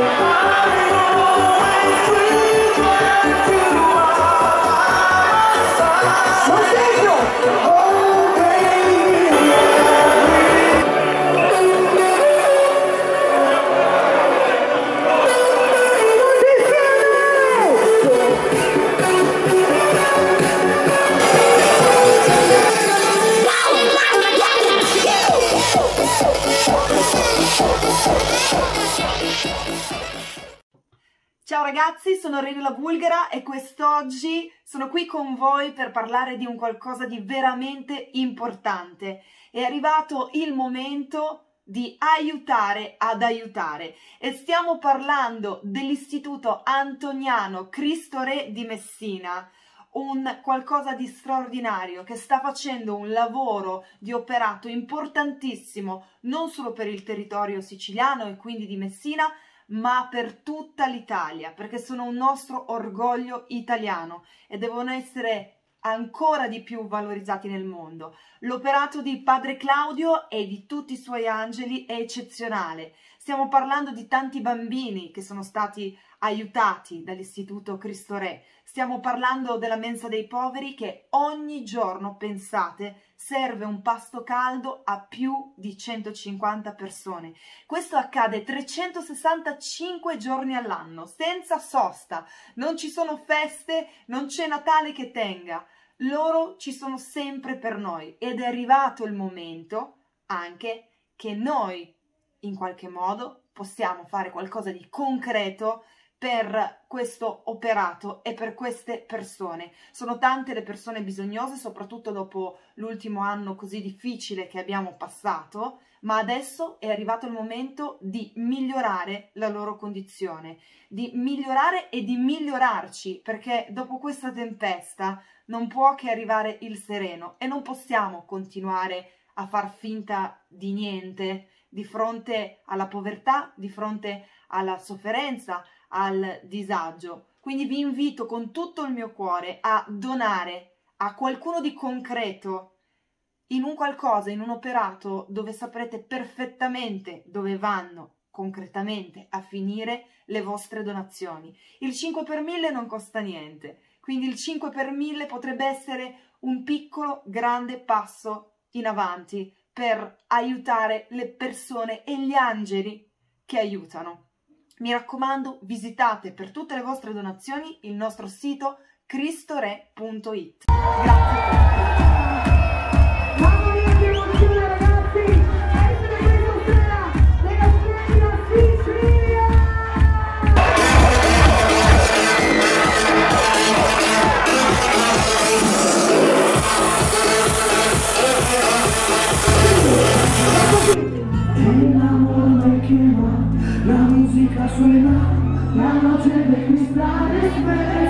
Bye. Ciao ragazzi, sono Rene la Bulgara e quest'oggi sono qui con voi per parlare di un qualcosa di veramente importante. È arrivato il momento di aiutare ad aiutare e stiamo parlando dell'Istituto Antoniano Cristo Re di Messina, un qualcosa di straordinario che sta facendo un lavoro di operato importantissimo non solo per il territorio siciliano e quindi di Messina, ma per tutta l'Italia, perché sono un nostro orgoglio italiano e devono essere ancora di più valorizzati nel mondo. L'operato di Padre Claudio e di tutti i suoi angeli è eccezionale. Stiamo parlando di tanti bambini che sono stati aiutati dall'Istituto Cristo Re. Stiamo parlando della mensa dei poveri che ogni giorno, pensate, serve un pasto caldo a più di 150 persone. Questo accade 365 giorni all'anno, senza sosta. Non ci sono feste, non c'è Natale che tenga. Loro ci sono sempre per noi ed è arrivato il momento anche che noi in qualche modo possiamo fare qualcosa di concreto per questo operato e per queste persone. Sono tante le persone bisognose, soprattutto dopo l'ultimo anno così difficile che abbiamo passato, ma adesso è arrivato il momento di migliorare la loro condizione, di migliorare e di migliorarci, perché dopo questa tempesta non può che arrivare il sereno e non possiamo continuare a far finta di niente di fronte alla povertà, di fronte alla sofferenza, al disagio. Quindi vi invito con tutto il mio cuore a donare a qualcuno di concreto in un qualcosa, in un operato dove saprete perfettamente dove vanno concretamente a finire le vostre donazioni. Il 5 per 1000 non costa niente, quindi il 5 per 1000 potrebbe essere un piccolo grande passo in avanti per aiutare le persone e gli angeli che aiutano. Mi raccomando, visitate per tutte le vostre donazioni il nostro sito cristore.it. Grazie. Suena, la noche de cristal es